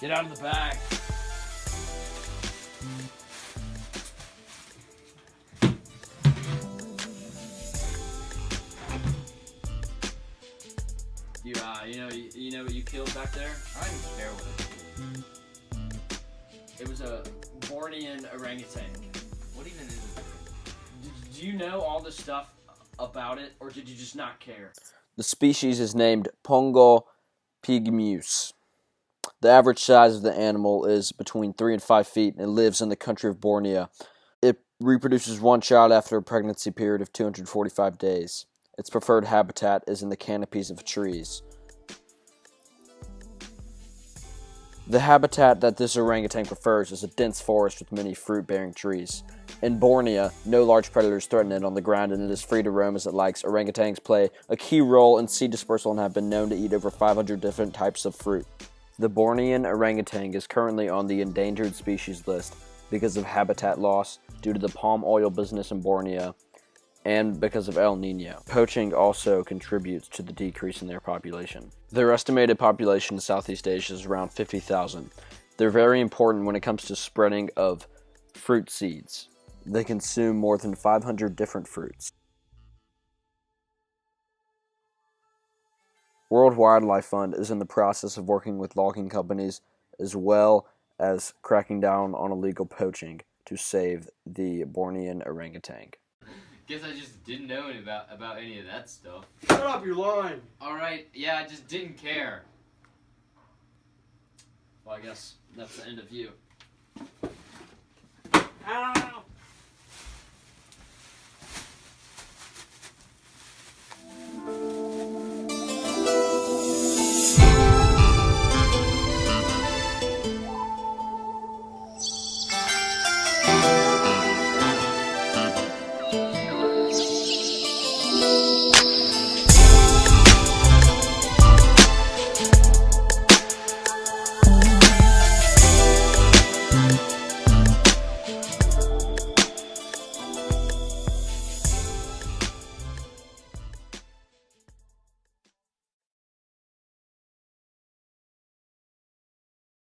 Get out of the bag. You, uh, you know, you, you know what you killed back there? I don't even care what it is. It was a Bornean orangutan. What even is it? Do, do you know all the stuff about it, or did you just not care? The species is named Pongo pygmaeus. The average size of the animal is between 3 and 5 feet and lives in the country of Borneo. It reproduces one child after a pregnancy period of 245 days. Its preferred habitat is in the canopies of trees. The habitat that this orangutan prefers is a dense forest with many fruit bearing trees. In Borneo, no large predators threaten it on the ground and it is free to roam as it likes. Orangutans play a key role in seed dispersal and have been known to eat over 500 different types of fruit. The Bornean orangutan is currently on the endangered species list because of habitat loss due to the palm oil business in Borneo and because of El Nino. Poaching also contributes to the decrease in their population. Their estimated population in Southeast Asia is around 50,000. They're very important when it comes to spreading of fruit seeds. They consume more than 500 different fruits. World Wildlife Fund is in the process of working with logging companies as well as cracking down on illegal poaching to save the Bornean orangutan. Guess I just didn't know any about about any of that stuff. Shut up, you're lying. All right, yeah, I just didn't care. Well, I guess that's the end of you. Ow!